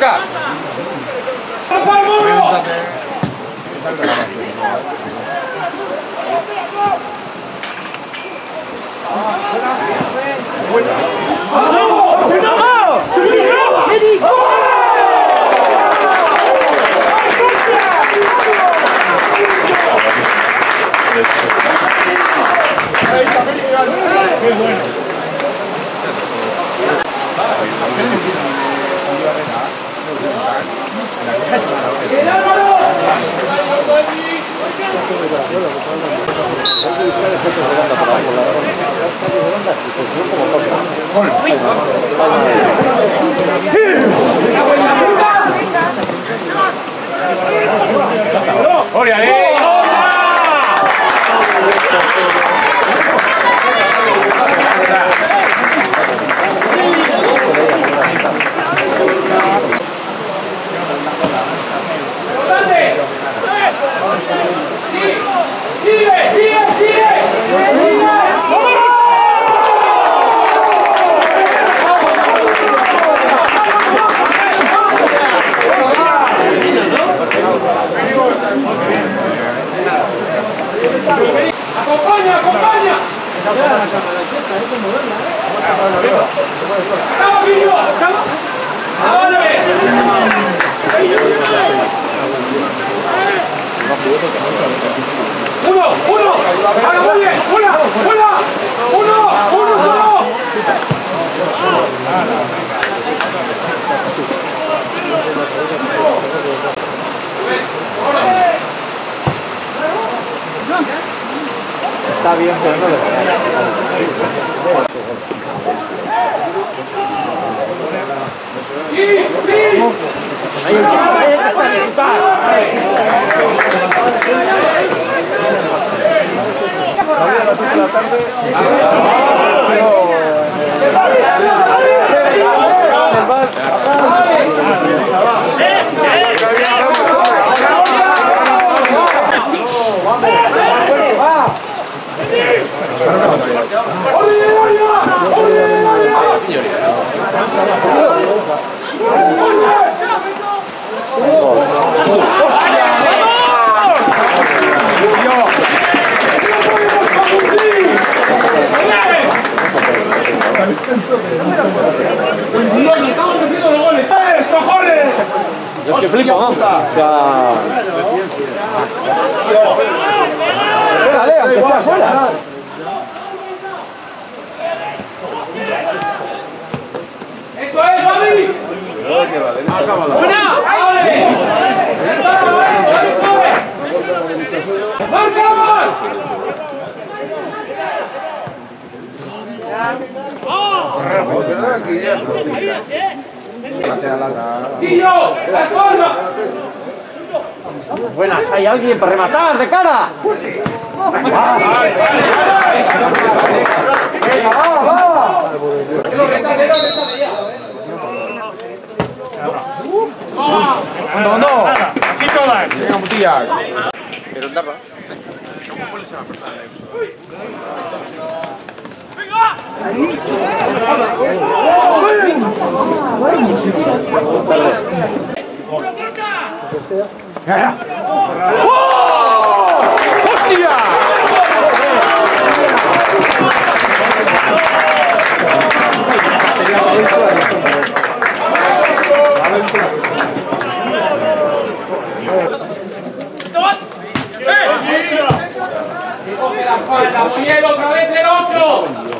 jogar. Papai Muro! Thank you. Gorka. ¡Acompaña, Pillo! ¡Acaba! ¡Aválame! ¡Uno! ¡Uno! ¡Ahora muy bien! ¡Una! ¡Una! ¡Uno! ¡Uno solo! Bien, pero no ¡Sí! Es que flipa, vamos. O sea... Pégale, aunque sea fuera. ¡Eso es, Madrid! ¡Buena! ¡Marcamos! ¡Guillo! ¡La espalda! Buenas, hay alguien para rematar de cara. Va, va. Ando, ando. Venga, putilla. ¡Oh! ¡Hostia! ¡Coge la espalda, Moñero, otra vez el 8!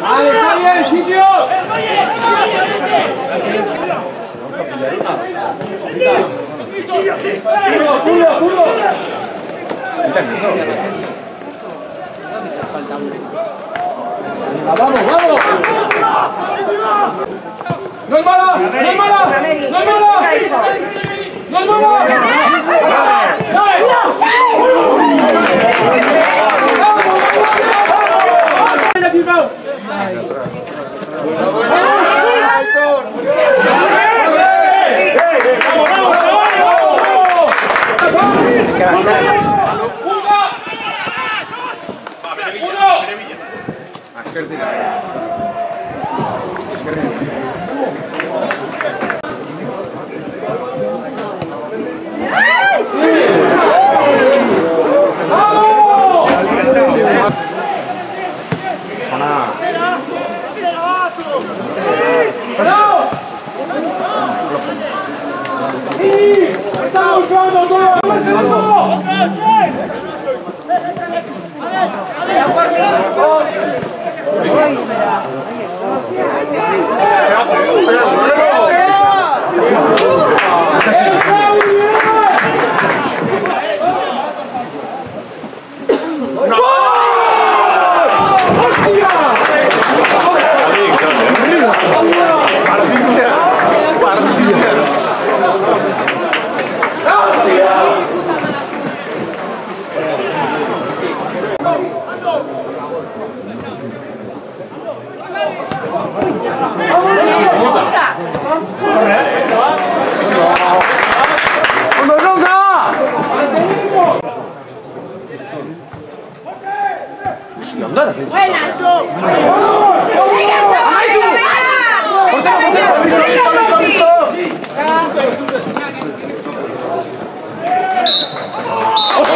Vale, está bien, sitio. Puro, puro, puro. Vamos, vamos. No es mala, no es mala, no es mala, no es mala. कर दिया Thank 得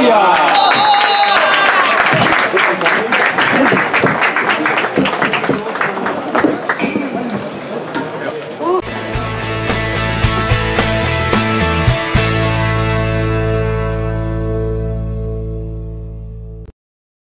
Gracias.